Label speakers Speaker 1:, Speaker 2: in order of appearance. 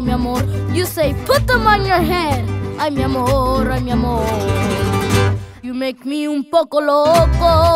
Speaker 1: ay mi amor. You say put them on your head, ay mi amor, ay mi amor. You make me un poco loco.